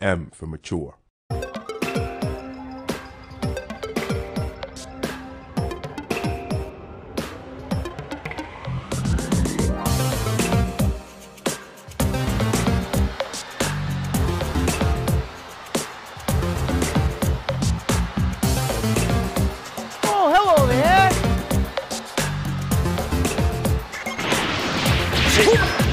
M for mature. Oh,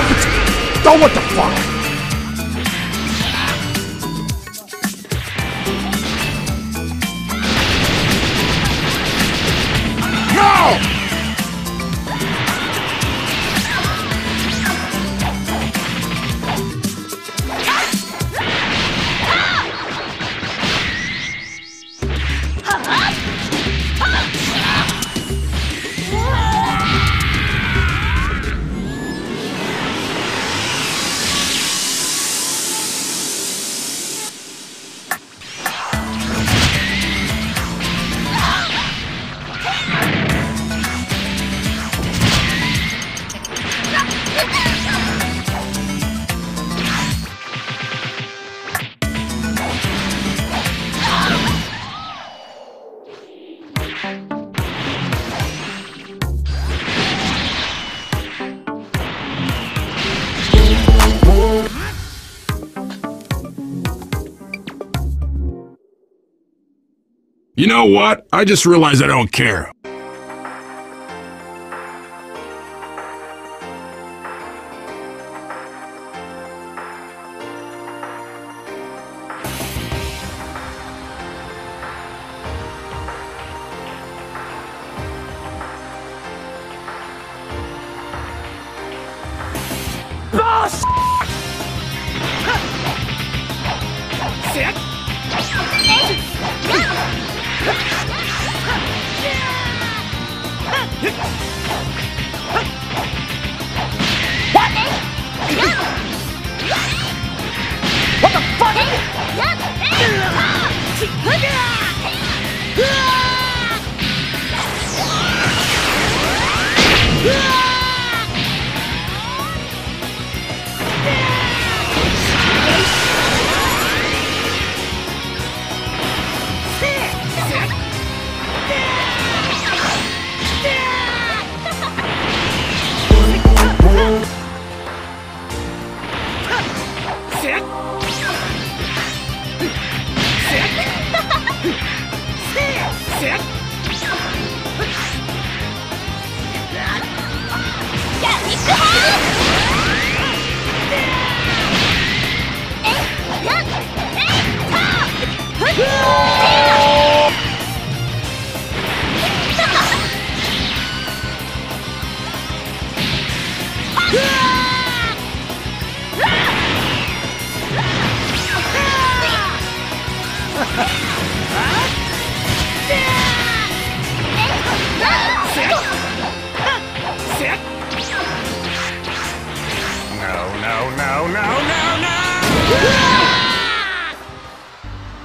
Oh, what the fuck? You know what? I just realized I don't care. Sit!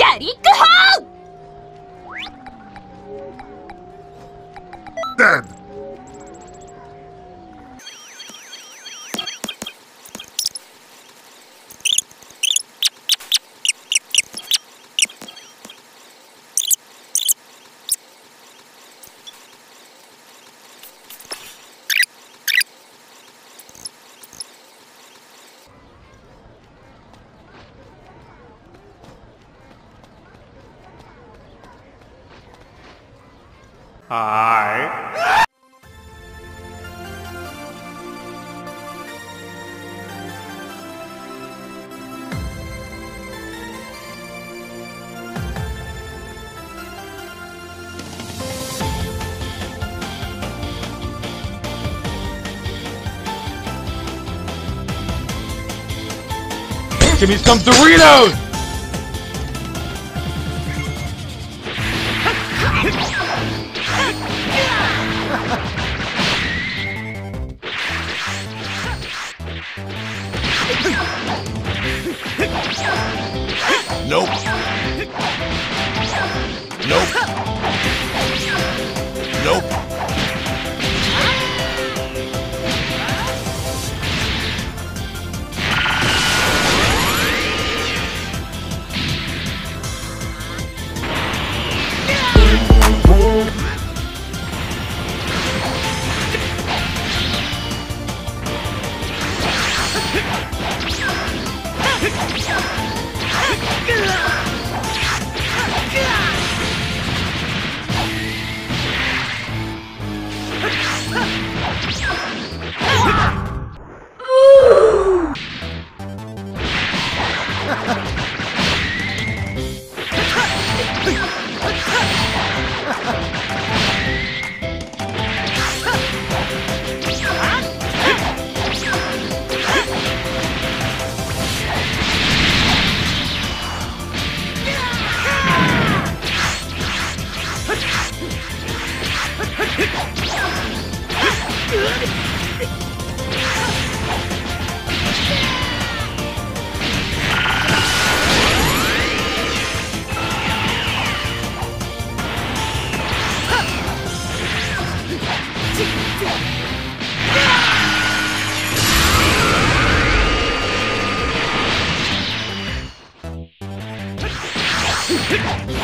Daddy, go home! Dad, ホー Dead! Hi. Give me some Doritos! Nope. Nope. Nope. Fuck you!